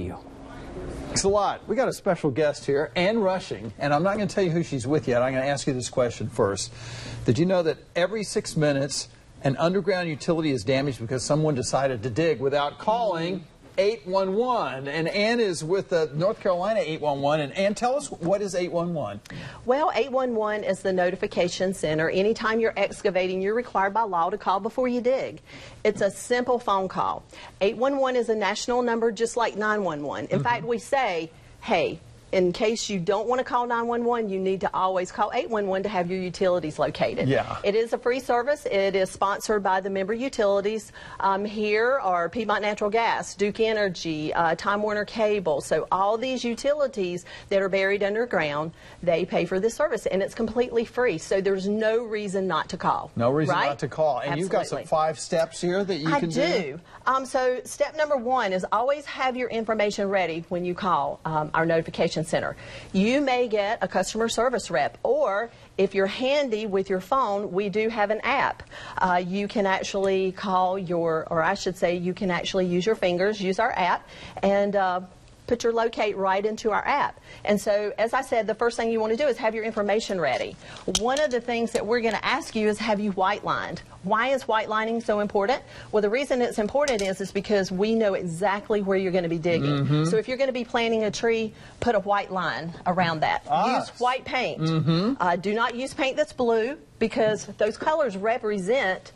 you. Thanks a lot. We got a special guest here, Ann Rushing, and I'm not going to tell you who she's with yet. I'm going to ask you this question first. Did you know that every six minutes an underground utility is damaged because someone decided to dig without calling 811? And Ann is with the North Carolina 811. And Ann, tell us what is 811? Well, 811 is the notification center. Anytime you're excavating, you're required by law to call before you dig. It's a simple phone call. 811 is a national number just like 911. In mm-hmm. fact, we say, hey, in case you don't want to call 911, you need to always call 811 to have your utilities located. Yeah. It is a free service. It is sponsored by the member utilities. Um, here are Piedmont Natural Gas, Duke Energy, uh, Time Warner Cable. So all these utilities that are buried underground, they pay for this service, and it's completely free. So there's no reason not to call. No reason right? not to call. And you've got some five steps here that you I can do. Um, so step number one is always have your information ready when you call um, our notification center. You may get a customer service rep, or if you're handy with your phone, we do have an app. Uh, you can actually call your, or I should say, you can actually use your fingers, use our app, and uh, put your locate right into our app. And so, as I said, the first thing you want to do is have your information ready. One of the things that we're going to ask you is have you white lined. Why is white lining so important? Well, the reason it's important is is because we know exactly where you're going to be digging. So if you're going to be planting a tree, put a white line around that. Ah. Use white paint. Uh, do not use paint that's blue because those colors represent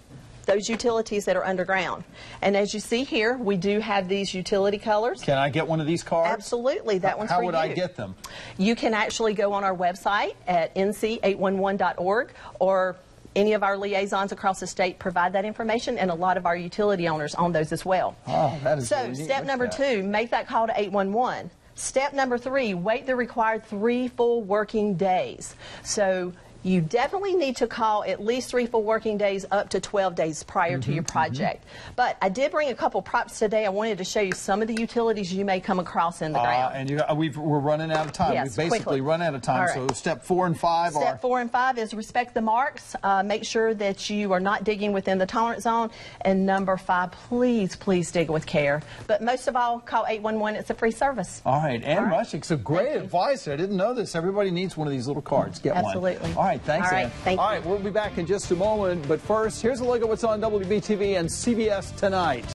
those utilities that are underground. And as you see here, we do have these utility colors. Can I get one of these cards? Absolutely, that one's for How for would you. I get them? You can actually go on our website at nc811.org or any of our liaisons across the state provide that information, and a lot of our utility owners on those as well. Oh, that is So, step number that. two, make that call to 811. Step number three, wait the required three full working days. So, you definitely need to call at least three full working days up to 12 days prior to your Mm-hmm, project. But I did bring a couple props today. I wanted to show you some of the utilities you may come across in the Uh, ground. and you, we've, we're running out of time. Yes, We've basically quickly. run out of time. All So step four and five are. Step four and five is respect the marks. Uh, make sure that you are not digging within the tolerance zone. And number five, please, please dig with care. But most of all, call 811. It's a free service. All right, Ann All right. Rushing. So great Thank you. advice. I didn't know this. Everybody needs one of these little cards. Get Absolutely. one. All right, thanks, All right, Ann. thank All right, we'll be back in just a moment. But first, here's a look at what's on WBTV and CBS tonight.